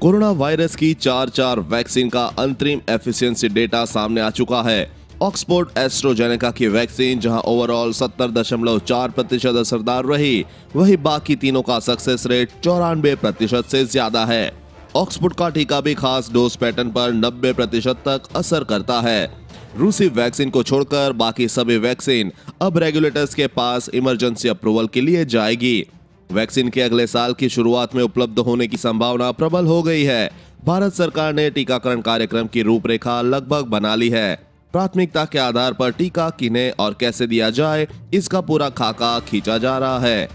Corona virus की चार चार वैक्सीन का अंतरिम एफिशिएंसी डेटा सामने आ चुका है। ऑक्सफोर्ड एस्ट्रोजेनेका की वैक्सीन, जहाँ ओवरऑल 70.4 प्रतिशत असरदार रही, वही बाकी तीनों का सक्सेस रेट चौरानवे प्रतिशत से ज़्यादा है। ऑक्सफोर्ड का टीका भी खास डोज पैटर्न पर 90 प्रतिशत तक असर करता है। रूसी वैक्सीन को छोड़कर बाकी सभी वैक्सीन अब रेगुलेटर्स के पास इमरजेंसी अप्रूवल के लिए जाएगी। वैक्सीन के अगले साल की शुरुआत में उपलब्ध होने की संभावना प्रबल हो गई है। भारत सरकार ने टीकाकरण कार्यक्रम की रूपरेखा लगभग बना ली है। प्राथमिकता के आधार पर टीका किन्हें और कैसे दिया जाए, इसका पूरा खाका खींचा जा रहा है।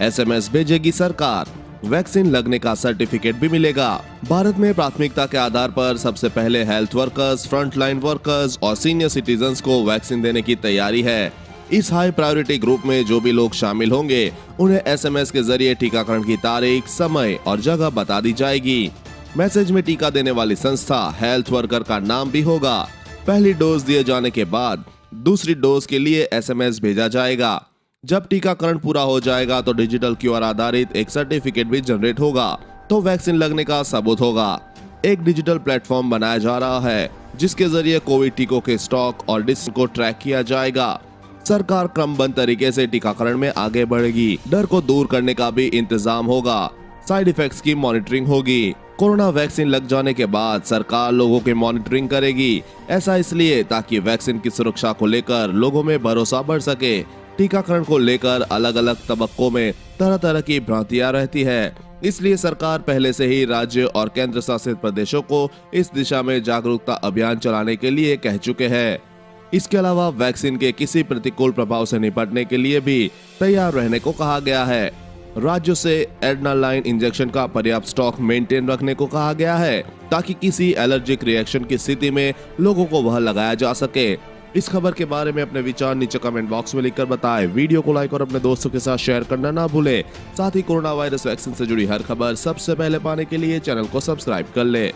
एसएमएस भेजेगी सरकार। वैक्सीन लगने का सर्टिफिकेट भी मिलेगा। भारत में प्राथमिकता के आधार पर सबसे पहले हेल्थ वर्कर्स, फ्रंटलाइन वर्कर्स और सीनियर सिटीजन को वैक्सीन देने की तैयारी है। इस हाई प्रायोरिटी ग्रुप में जो भी लोग शामिल होंगे, उन्हें एसएमएस के ज़रिए टीकाकरण की तारीख, समय और जगह बता दी जाएगी। मैसेज में टीका देने वाली संस्था हेल्थ वर्कर का नाम भी होगा। पहली डोज दिए जाने के बाद दूसरी डोज के लिए एसएमएस भेजा जाएगा। जब टीकाकरण पूरा हो जाएगा तो डिजिटल क्यूआर आधारित एक सर्टिफिकेट भी जनरेट होगा तो वैक्सीन लगने का सबूत होगा। एक डिजिटल प्लेटफॉर्म बनाया जा रहा है, जिसके ज़रिए कोविड टीकों के स्टॉक और डिस्क को ट्रैक किया जाएगा। सरकार क्रमबद्ध तरीके से टीकाकरण में आगे बढ़ेगी। डर को दूर करने का भी इंतज़ाम होगा। साइड इफेक्ट्स की मॉनिटरिंग होगी। कोरोना वैक्सीन लग जाने के बाद सरकार लोगों की मॉनिटरिंग करेगी। ऐसा इसलिए ताकि वैक्सीन की सुरक्षा को लेकर लोगों में भरोसा बढ़ सके। टीकाकरण को लेकर अलग अलग तबक्कों में तरह तरह की भ्रांतियाँ रहती है। इसलिए सरकार पहले से ही राज्य और केंद्र शासित प्रदेशों को इस दिशा में जागरूकता अभियान चलाने के लिए कह चुके हैं। इसके अलावा वैक्सीन के किसी प्रतिकूल प्रभाव से निपटने के लिए भी तैयार रहने को कहा गया है। राज्यों से एडनालाइन इंजेक्शन का पर्याप्त स्टॉक मेंटेन रखने को कहा गया है, ताकि किसी एलर्जिक रिएक्शन की स्थिति में लोगों को वह लगाया जा सके। इस खबर के बारे में अपने विचार नीचे कमेंट बॉक्स में लिखकर बताएँ। वीडियो को लाइक और अपने दोस्तों के साथ शेयर करना ना भूले। साथ ही कोरोना वायरस वैक्सीन से जुड़ी हर खबर सबसे पहले पाने के लिए चैनल को सब्सक्राइब कर ले।